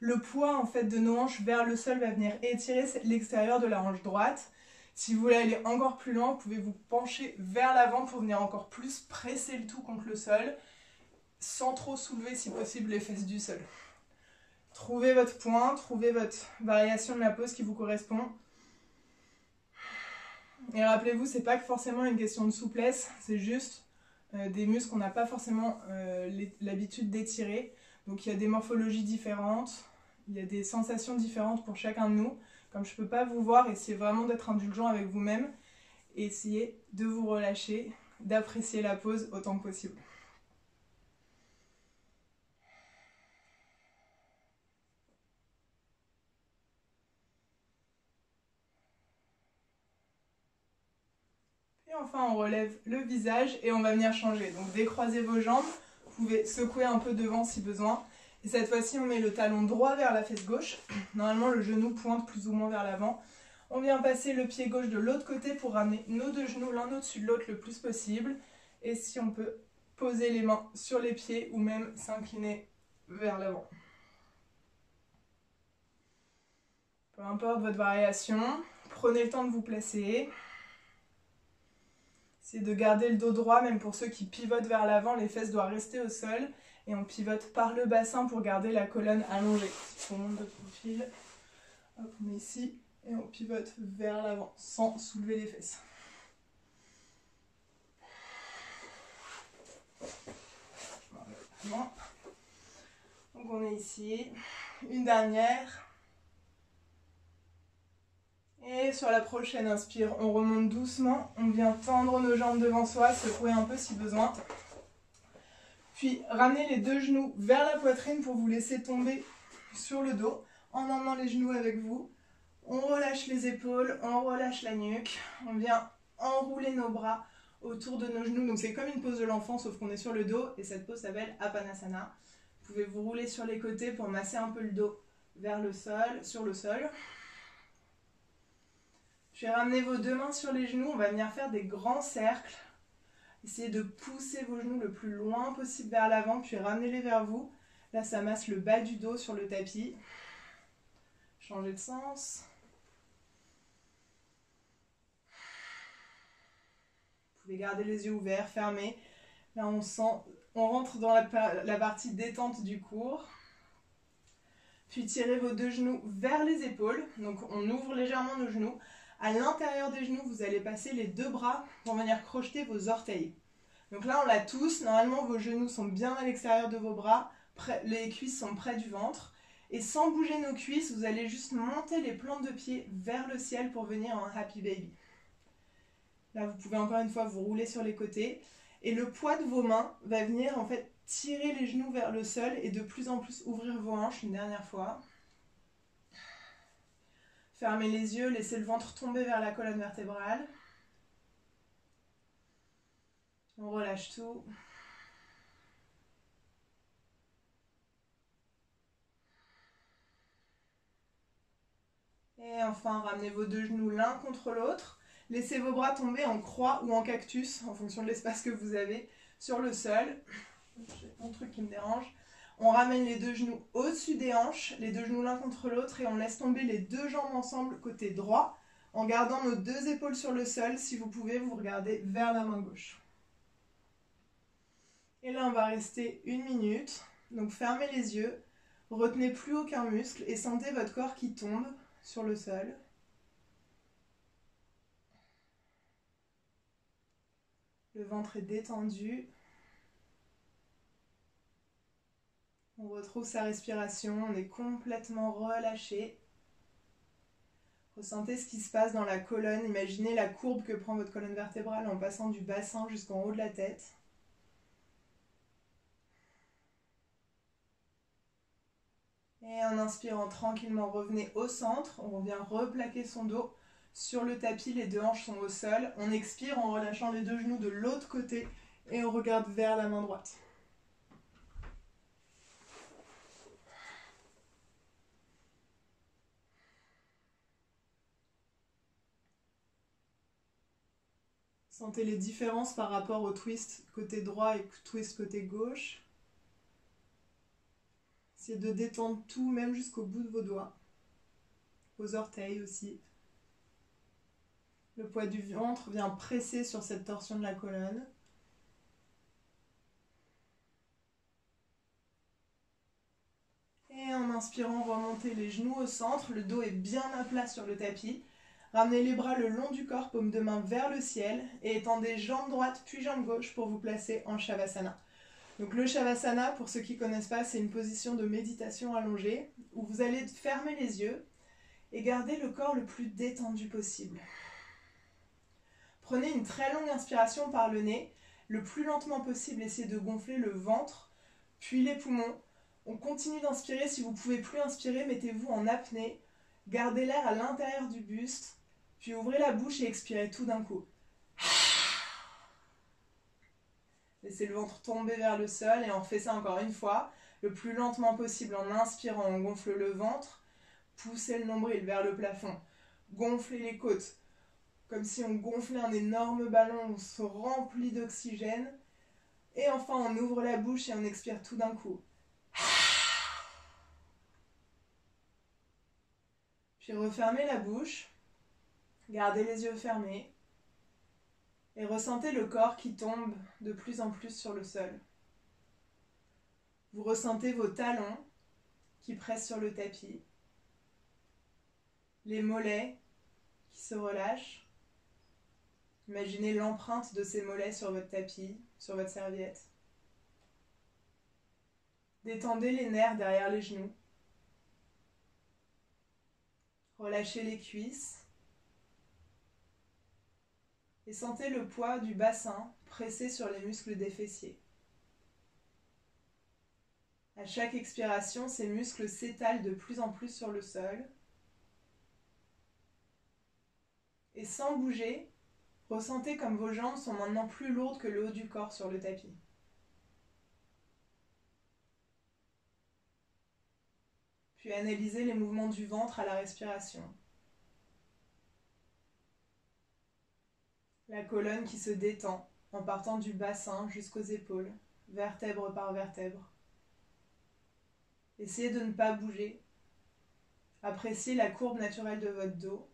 Le poids en fait de nos hanches vers le sol va venir étirer l'extérieur de la hanche droite. Si vous voulez aller encore plus loin, vous pouvez vous pencher vers l'avant pour venir encore plus presser le tout contre le sol sans trop soulever si possible les fesses du sol. Trouvez votre point, trouvez votre variation de la pose qui vous correspond. Et rappelez-vous, c'est pas forcément une question de souplesse, c'est juste euh, des muscles qu'on n'a pas forcément euh, l'habitude d'étirer. Donc il y a des morphologies différentes, il y a des sensations différentes pour chacun de nous. Comme je ne peux pas vous voir, essayez vraiment d'être indulgent avec vous-même et essayez de vous relâcher, d'apprécier la pose autant que possible. On relève le visage et on va venir changer. Donc décroisez vos jambes, vous pouvez secouer un peu devant si besoin. Et cette fois-ci, on met le talon droit vers la fesse gauche. Normalement, le genou pointe plus ou moins vers l'avant. On vient passer le pied gauche de l'autre côté pour ramener nos deux genoux l'un au-dessus de l'autre le plus possible. Et si on peut poser les mains sur les pieds ou même s'incliner vers l'avant. Peu importe votre variation, prenez le temps de vous placer. C'est de garder le dos droit, même pour ceux qui pivotent vers l'avant, les fesses doivent rester au sol. Et on pivote par le bassin pour garder la colonne allongée. On monte de profil, on est ici et on pivote vers l'avant sans soulever les fesses. Donc on est ici. Une dernière. Et sur la prochaine inspire, on remonte doucement, on vient tendre nos jambes devant soi, secouer un peu si besoin. Puis ramenez les deux genoux vers la poitrine pour vous laisser tomber sur le dos en emmenant les genoux avec vous. On relâche les épaules, on relâche la nuque, on vient enrouler nos bras autour de nos genoux. Donc c'est comme une pose de l'enfant sauf qu'on est sur le dos et cette pose s'appelle Apanasana. Vous pouvez vous rouler sur les côtés pour masser un peu le dos vers le sol, sur le sol. Puis ramenez vos deux mains sur les genoux, on va venir faire des grands cercles. Essayez de pousser vos genoux le plus loin possible vers l'avant, puis ramenez-les vers vous. Là, ça masse le bas du dos sur le tapis. Changez de sens. Vous pouvez garder les yeux ouverts, fermés. Là, on sent, on rentre dans la partie détente du cours. Puis tirez vos deux genoux vers les épaules. Donc, on ouvre légèrement nos genoux. À l'intérieur des genoux, vous allez passer les deux bras pour venir crocheter vos orteils. Donc là, on l'a tous. Normalement, vos genoux sont bien à l'extérieur de vos bras. Les cuisses sont près du ventre. Et sans bouger nos cuisses, vous allez juste monter les plantes de pied vers le ciel pour venir en happy baby. Là, vous pouvez encore une fois vous rouler sur les côtés. Et le poids de vos mains va venir en fait tirer les genoux vers le sol et de plus en plus ouvrir vos hanches une dernière fois. Fermez les yeux, laissez le ventre tomber vers la colonne vertébrale. On relâche tout. Et enfin, ramenez vos deux genoux l'un contre l'autre. Laissez vos bras tomber en croix ou en cactus, en fonction de l'espace que vous avez, sur le sol. J'ai un truc qui me dérange. On ramène les deux genoux au-dessus des hanches, les deux genoux l'un contre l'autre et on laisse tomber les deux jambes ensemble côté droit en gardant nos deux épaules sur le sol. Si vous pouvez, vous regardez vers la main gauche. Et là, on va rester une minute. Donc fermez les yeux, retenez plus aucun muscle et sentez votre corps qui tombe sur le sol. Le ventre est détendu. On retrouve sa respiration, on est complètement relâché. Ressentez ce qui se passe dans la colonne. Imaginez la courbe que prend votre colonne vertébrale en passant du bassin jusqu'en haut de la tête. Et en inspirant tranquillement, revenez au centre. On vient replaquer son dos sur le tapis. Les deux hanches sont au sol. On expire en relâchant les deux genoux de l'autre côté et on regarde vers la main droite. Sentez les différences par rapport au twist côté droit et twist côté gauche. Essayez de détendre tout, même jusqu'au bout de vos doigts. Vos orteils aussi. Le poids du ventre vient presser sur cette torsion de la colonne. Et en inspirant, remontez les genoux au centre. Le dos est bien à plat sur le tapis. Ramenez les bras le long du corps, paume de main vers le ciel et étendez jambes droite puis jambe gauche pour vous placer en Shavasana. Donc le Shavasana, pour ceux qui ne connaissent pas, c'est une position de méditation allongée où vous allez fermer les yeux et garder le corps le plus détendu possible. Prenez une très longue inspiration par le nez, le plus lentement possible, essayez de gonfler le ventre, puis les poumons. On continue d'inspirer, si vous ne pouvez plus inspirer, mettez-vous en apnée, gardez l'air à l'intérieur du buste puis ouvrez la bouche et expirez tout d'un coup. Laissez le ventre tomber vers le sol et on fait ça encore une fois, le plus lentement possible en inspirant, on gonfle le ventre, poussez le nombril vers le plafond, gonflez les côtes, comme si on gonflait un énorme ballon, on se remplit d'oxygène, et enfin on ouvre la bouche et on expire tout d'un coup. Puis refermez la bouche. Gardez les yeux fermés et ressentez le corps qui tombe de plus en plus sur le sol. Vous ressentez vos talons qui pressent sur le tapis, les mollets qui se relâchent. Imaginez l'empreinte de ces mollets sur votre tapis, sur votre serviette. Détendez les nerfs derrière les genoux. Relâchez les cuisses et sentez le poids du bassin pressé sur les muscles des fessiers. À chaque expiration, ces muscles s'étalent de plus en plus sur le sol. Et sans bouger, ressentez comme vos jambes sont maintenant plus lourdes que le haut du corps sur le tapis. Puis analysez les mouvements du ventre à la respiration. La colonne qui se détend en partant du bassin jusqu'aux épaules, vertèbre par vertèbre. Essayez de ne pas bouger. Appréciez la courbe naturelle de votre dos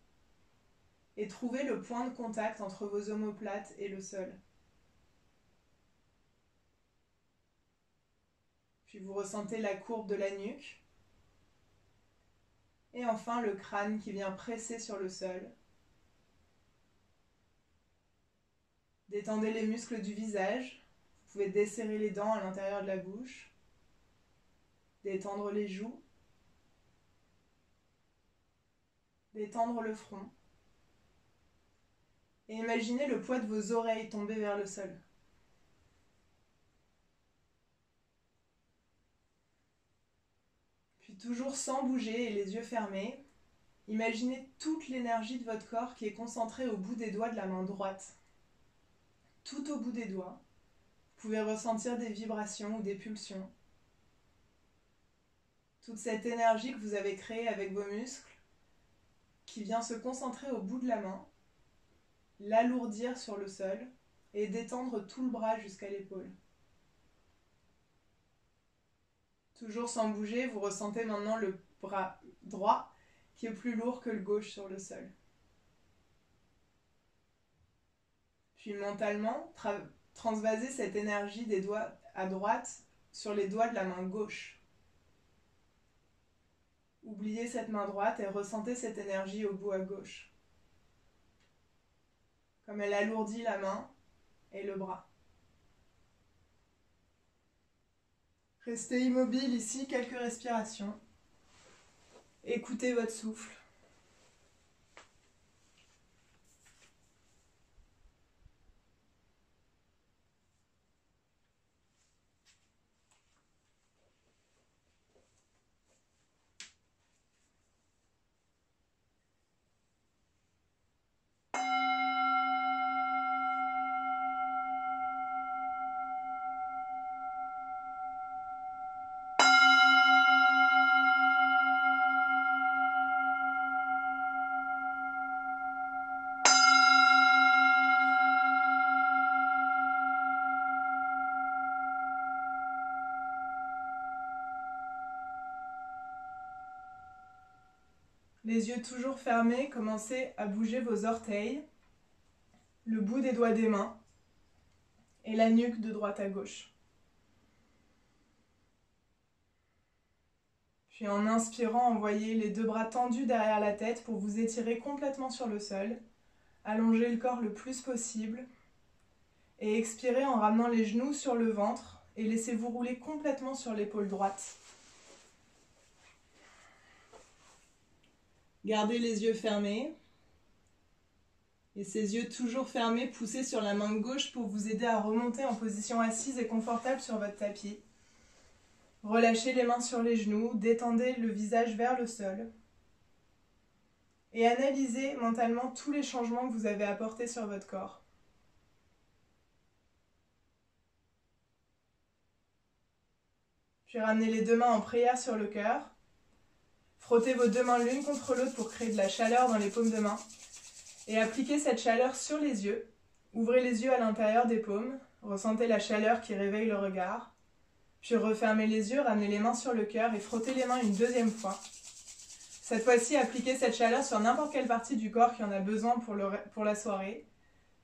et trouvez le point de contact entre vos omoplates et le sol. Puis vous ressentez la courbe de la nuque. Et enfin le crâne qui vient presser sur le sol. Détendez les muscles du visage. Vous pouvez desserrer les dents à l'intérieur de la bouche. Détendre les joues. Détendre le front. Et imaginez le poids de vos oreilles tomber vers le sol. Puis toujours sans bouger et les yeux fermés, imaginez toute l'énergie de votre corps qui est concentrée au bout des doigts de la main droite tout au bout des doigts. Vous pouvez ressentir des vibrations ou des pulsions. Toute cette énergie que vous avez créée avec vos muscles qui vient se concentrer au bout de la main, l'alourdir sur le sol et détendre tout le bras jusqu'à l'épaule. Toujours sans bouger, vous ressentez maintenant le bras droit qui est plus lourd que le gauche sur le sol. Mentalement, transvaser cette énergie des doigts à droite sur les doigts de la main gauche. Oubliez cette main droite et ressentez cette énergie au bout à gauche. Comme elle alourdit la main et le bras. Restez immobile ici quelques respirations. Écoutez votre souffle. Les yeux toujours fermés, commencez à bouger vos orteils, le bout des doigts des mains et la nuque de droite à gauche. Puis en inspirant, envoyez les deux bras tendus derrière la tête pour vous étirer complètement sur le sol. Allongez le corps le plus possible. Et expirez en ramenant les genoux sur le ventre et laissez-vous rouler complètement sur l'épaule droite. Gardez les yeux fermés. Et ces yeux toujours fermés, poussez sur la main gauche pour vous aider à remonter en position assise et confortable sur votre tapis. Relâchez les mains sur les genoux, détendez le visage vers le sol. Et analysez mentalement tous les changements que vous avez apportés sur votre corps. Puis ramenez les deux mains en prière sur le cœur. Frottez vos deux mains l'une contre l'autre pour créer de la chaleur dans les paumes de main. Et appliquez cette chaleur sur les yeux. Ouvrez les yeux à l'intérieur des paumes. Ressentez la chaleur qui réveille le regard. Puis refermez les yeux, ramenez les mains sur le cœur et frottez les mains une deuxième fois. Cette fois-ci, appliquez cette chaleur sur n'importe quelle partie du corps qui en a besoin pour, pour la soirée.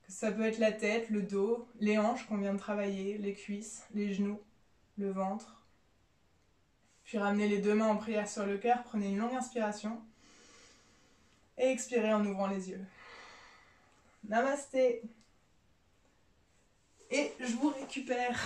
Ça peut être la tête, le dos, les hanches qu'on vient de travailler, les cuisses, les genoux, le ventre. Puis ramenez les deux mains en prière sur le cœur, prenez une longue inspiration et expirez en ouvrant les yeux. Namasté. Et je vous récupère.